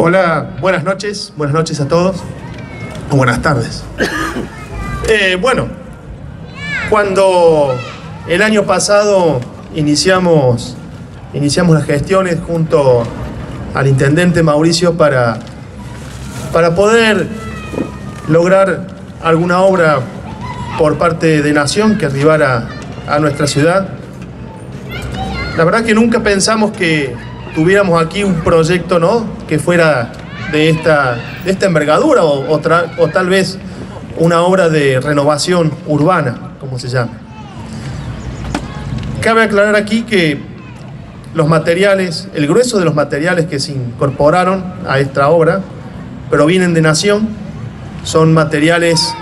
Hola, buenas noches, buenas noches a todos, o buenas tardes. Eh, bueno, cuando el año pasado iniciamos, iniciamos las gestiones junto al intendente Mauricio para, para poder lograr alguna obra por parte de Nación que arribara a nuestra ciudad, la verdad que nunca pensamos que tuviéramos aquí un proyecto ¿no? que fuera de esta, de esta envergadura o, o, o tal vez una obra de renovación urbana, como se llama. Cabe aclarar aquí que los materiales, el grueso de los materiales que se incorporaron a esta obra provienen de Nación, son materiales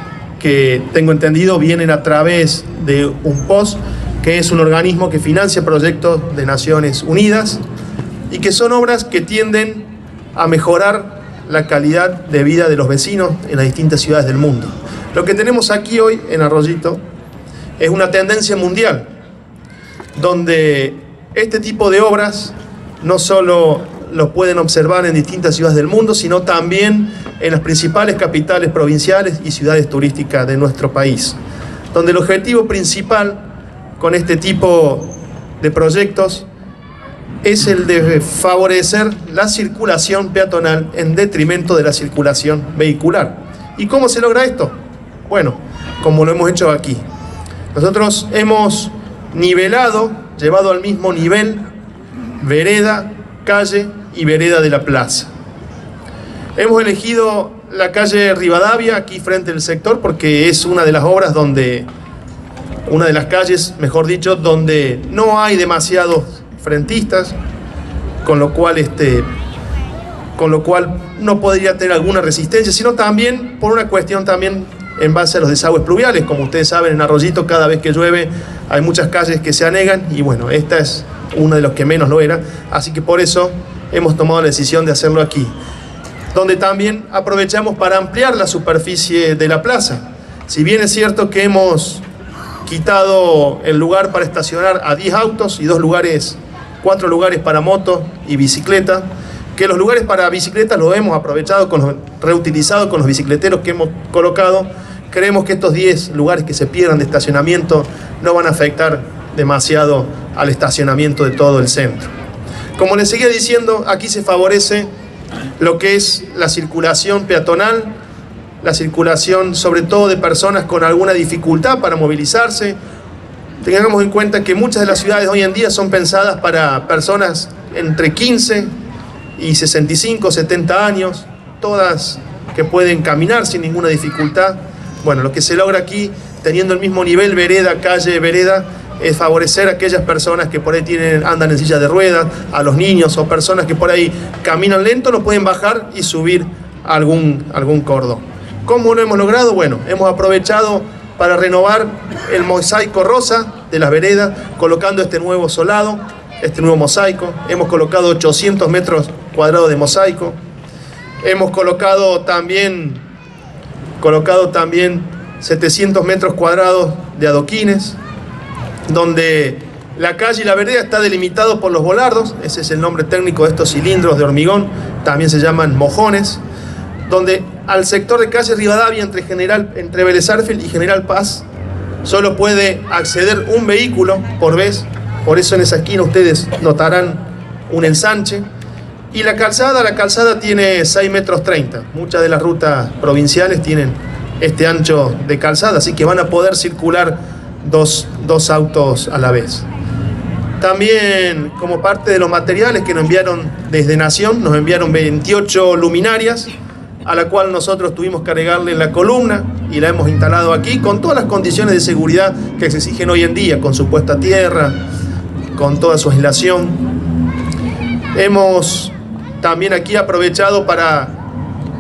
que tengo entendido vienen a través de un POS, que es un organismo que financia proyectos de Naciones Unidas y que son obras que tienden a mejorar la calidad de vida de los vecinos en las distintas ciudades del mundo. Lo que tenemos aquí hoy en Arroyito es una tendencia mundial, donde este tipo de obras no solo lo pueden observar en distintas ciudades del mundo, sino también en las principales capitales provinciales y ciudades turísticas de nuestro país, donde el objetivo principal con este tipo de proyectos es el de favorecer la circulación peatonal en detrimento de la circulación vehicular. ¿Y cómo se logra esto? Bueno, como lo hemos hecho aquí. Nosotros hemos nivelado, llevado al mismo nivel, vereda, calle y vereda de la plaza. Hemos elegido la calle Rivadavia, aquí frente al sector, porque es una de las obras donde, una de las calles, mejor dicho, donde no hay demasiados frentistas, con lo cual este, con lo cual no podría tener alguna resistencia, sino también por una cuestión también en base a los desagües pluviales. Como ustedes saben, en Arroyito cada vez que llueve hay muchas calles que se anegan y bueno, esta es una de los que menos lo era, así que por eso hemos tomado la decisión de hacerlo aquí, donde también aprovechamos para ampliar la superficie de la plaza. Si bien es cierto que hemos quitado el lugar para estacionar a 10 autos y dos lugares, cuatro lugares para moto y bicicleta, que los lugares para bicicletas los hemos aprovechado, con los, reutilizado con los bicicleteros que hemos colocado. Creemos que estos 10 lugares que se pierdan de estacionamiento no van a afectar demasiado al estacionamiento de todo el centro. Como les seguía diciendo, aquí se favorece lo que es la circulación peatonal, la circulación sobre todo de personas con alguna dificultad para movilizarse. Tengamos en cuenta que muchas de las ciudades hoy en día son pensadas para personas entre 15 y 65, 70 años, todas que pueden caminar sin ninguna dificultad. Bueno, lo que se logra aquí, teniendo el mismo nivel vereda, calle, vereda, es favorecer a aquellas personas que por ahí tienen, andan en silla de ruedas, a los niños o personas que por ahí caminan lento, no pueden bajar y subir algún, algún cordón. ¿Cómo lo hemos logrado? Bueno, hemos aprovechado para renovar el mosaico rosa de las veredas, colocando este nuevo solado, este nuevo mosaico. Hemos colocado 800 metros cuadrados de mosaico. Hemos colocado también, colocado también 700 metros cuadrados de adoquines, donde la calle y la vereda está delimitado por los volardos, ese es el nombre técnico de estos cilindros de hormigón, también se llaman mojones, donde al sector de calle Rivadavia entre, General, entre y General Paz solo puede acceder un vehículo por vez, por eso en esa esquina ustedes notarán un ensanche. Y la calzada, la calzada tiene 6 metros 30. Muchas de las rutas provinciales tienen este ancho de calzada, así que van a poder circular dos, dos autos a la vez. También como parte de los materiales que nos enviaron desde Nación, nos enviaron 28 luminarias, a la cual nosotros tuvimos que agregarle la columna y la hemos instalado aquí con todas las condiciones de seguridad que se exigen hoy en día, con su puesta a tierra, con toda su aislación. Hemos también aquí aprovechado para,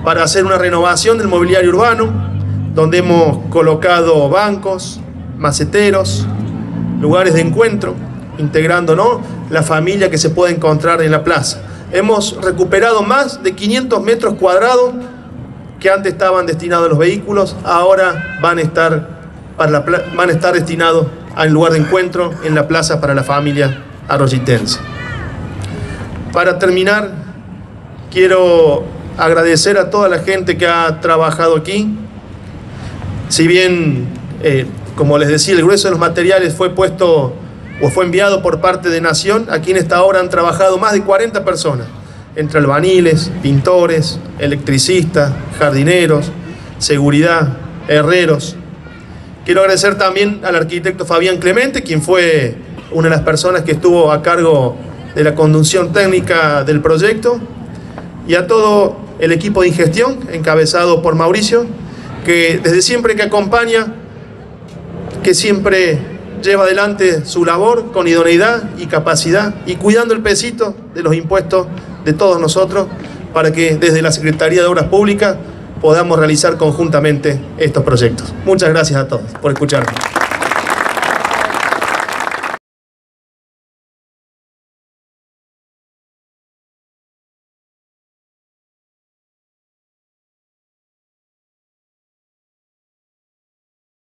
para hacer una renovación del mobiliario urbano, donde hemos colocado bancos, maceteros, lugares de encuentro, integrando ¿no? la familia que se puede encontrar en la plaza. Hemos recuperado más de 500 metros cuadrados que antes estaban destinados a los vehículos, ahora van a estar, para la, van a estar destinados al lugar de encuentro en la plaza para la familia arroyitense. Para terminar, quiero agradecer a toda la gente que ha trabajado aquí. Si bien, eh, como les decía, el grueso de los materiales fue puesto o fue enviado por parte de Nación, aquí en esta obra han trabajado más de 40 personas, entre albaniles, pintores, electricistas, jardineros, seguridad, herreros. Quiero agradecer también al arquitecto Fabián Clemente, quien fue una de las personas que estuvo a cargo de la conducción técnica del proyecto, y a todo el equipo de ingestión, encabezado por Mauricio, que desde siempre que acompaña, que siempre lleva adelante su labor con idoneidad y capacidad y cuidando el pesito de los impuestos de todos nosotros para que desde la Secretaría de Obras Públicas podamos realizar conjuntamente estos proyectos. Muchas gracias a todos por escucharme.